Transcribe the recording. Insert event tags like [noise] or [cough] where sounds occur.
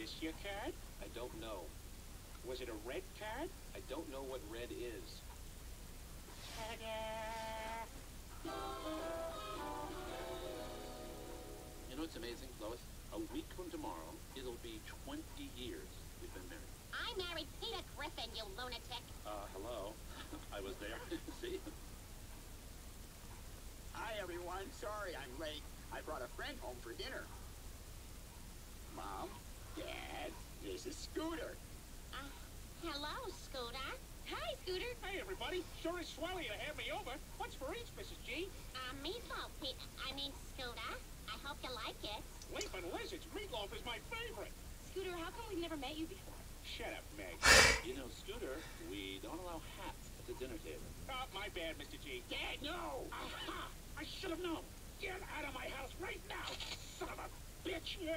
this your card? I don't know. Was it a red card? I don't know what red is. Ta-da! You know what's amazing, Lois? A week from tomorrow, it'll be 20 years we've been married. I married Peter Griffin, you lunatic. Uh, hello. [laughs] I was there. [laughs] See? Hi, everyone. Sorry I'm late. I brought a friend home for dinner. Mom, Dad, this is Scooter. Uh, hello, Scooter. Hi, Scooter. Hey, everybody. Sure is swelly to have me over. What's for each, Mrs. G? Uh, meatloaf, Pete. I mean, Scooter. I hope you like it. Leaping lizards. Meatloaf is my favorite. Scooter, how come we've never met you before? Shut up, Meg. [laughs] You know, Scooter, we don't allow hats at the dinner table. Oh, my bad, Mr. G. Dad, no! Aha! I should have known. Get out of my house right now, son of a bitch! Yeah.